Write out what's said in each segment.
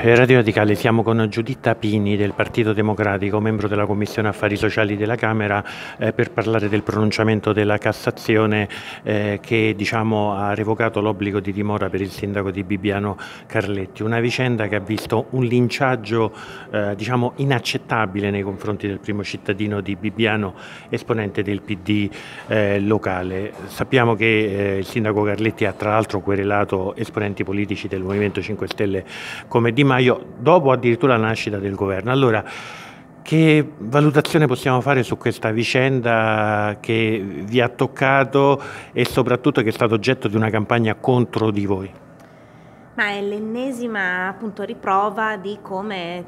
Eh, Radio Radicale, siamo con Giuditta Pini del Partito Democratico, membro della Commissione Affari Sociali della Camera, eh, per parlare del pronunciamento della Cassazione eh, che diciamo, ha revocato l'obbligo di dimora per il sindaco di Bibbiano Carletti. Una vicenda che ha visto un linciaggio eh, diciamo, inaccettabile nei confronti del primo cittadino di Bibbiano, esponente del PD eh, locale. Sappiamo che eh, il sindaco Carletti ha tra l'altro querelato esponenti politici del Movimento 5 Stelle come Di Maio dopo addirittura la nascita del governo. Allora, che valutazione possiamo fare su questa vicenda che vi ha toccato e soprattutto che è stato oggetto di una campagna contro di voi? Ma è l'ennesima appunto riprova di come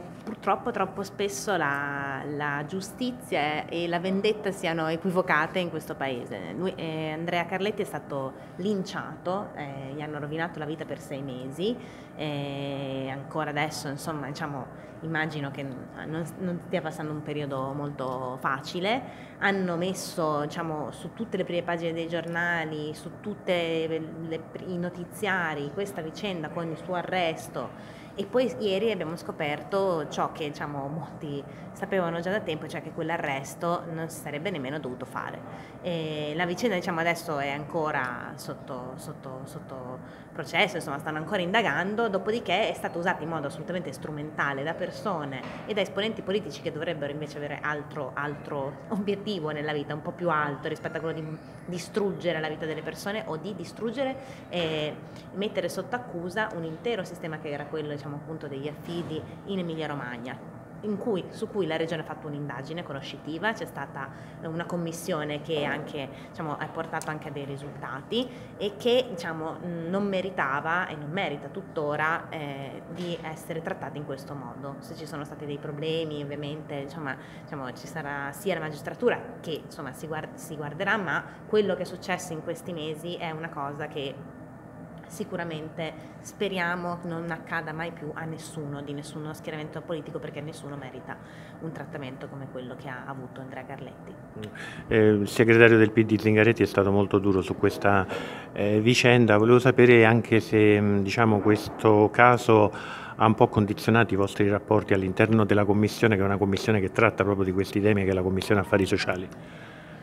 purtroppo troppo spesso la, la, giustizia e la vendetta siano equivocate in questo paese. Lui, eh, Andrea Carletti è stato linciato, eh, gli hanno rovinato la vita per sei mesi e ancora adesso insomma diciamo immagino che non, non, stia passando un periodo molto facile. Hanno messo diciamo, su tutte le prime pagine dei giornali, su tutti i notiziari questa vicenda con il suo arresto e poi ieri abbiamo scoperto ciò che diciamo, molti sapevano già da tempo, cioè che quell'arresto non si sarebbe nemmeno dovuto fare. E la vicenda diciamo, adesso è ancora sotto, sotto, sotto, processo, insomma stanno ancora indagando, dopodiché è stata usata in modo assolutamente strumentale da persone e da esponenti politici che dovrebbero invece avere altro, altro obiettivo nella vita, un po' più alto rispetto a quello di distruggere la vita delle persone o di distruggere e mettere sotto accusa un intero sistema che era quello diciamo, appunto degli affidi in Emilia Romagna cui, su cui la Regione ha fatto un'indagine conoscitiva, c'è stata una commissione che anche, diciamo, ha portato anche a dei risultati e che diciamo, non meritava e non merita tuttora eh, di essere trattata in questo modo. Se ci sono stati dei problemi ovviamente diciamo, ci sarà sia la magistratura che insomma, si, guard- si guarderà, ma quello che è successo in questi mesi è una cosa che sicuramente speriamo non accada mai più a nessuno di nessuno schieramento politico perché nessuno merita un trattamento come quello che ha avuto Andrea Carletti. Eh, il segretario del PD Zingaretti è stato molto duro su questa eh, vicenda, volevo sapere anche se diciamo, questo caso ha un po' condizionato i vostri rapporti all'interno della commissione che è una commissione che tratta proprio di questi temi che è la commissione affari sociali.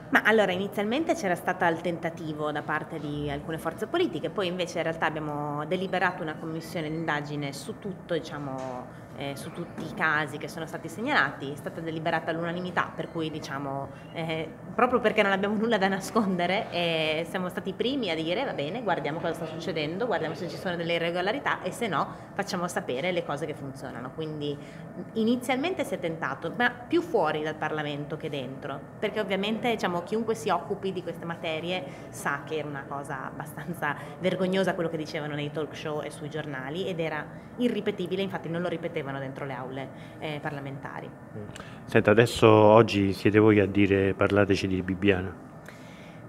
Ma allora inizialmente c'era stato il tentativo da parte di alcune forze politiche, poi invece in realtà abbiamo deliberato una commissione d'indagine su tutto, diciamo, eh, su tutti i casi che sono stati segnalati, è stata deliberata all'unanimità, per cui diciamo, eh, proprio perché non abbiamo nulla da nascondere, eh, siamo stati i primi a dire va bene, guardiamo cosa sta succedendo, guardiamo se ci sono delle irregolarità e se no facciamo sapere le cose che funzionano. Quindi inizialmente si è tentato, ma più fuori dal Parlamento che dentro, perché ovviamente diciamo, chiunque si occupi di queste materie sa che era una cosa abbastanza vergognosa quello che dicevano nei talk show e sui giornali ed era irripetibile, infatti non lo ripetevano dentro le aule eh, parlamentari. Senta, adesso oggi siete voi a dire parlateci di Bibbiano.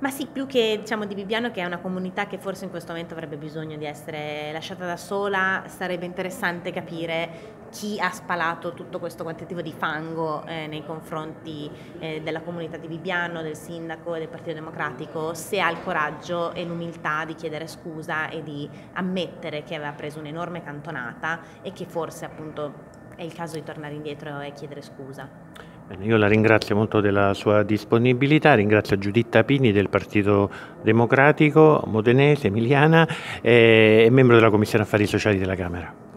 Ma sì, più che diciamo, di Bibbiano, che è una comunità che forse in questo momento avrebbe bisogno di essere lasciata da sola, sarebbe interessante capire chi ha spalato tutto questo quantitativo di fango eh, nei confronti eh, della comunità di Bibbiano, del sindaco e del Partito Democratico, se ha il coraggio e l'umiltà di chiedere scusa e di ammettere che aveva preso un'enorme cantonata e che forse appunto è il caso di tornare indietro e chiedere scusa. Io la ringrazio molto della sua disponibilità, ringrazio Giuditta Pini del Partito Democratico Modenese, Emiliana e membro della Commissione Affari Sociali della Camera.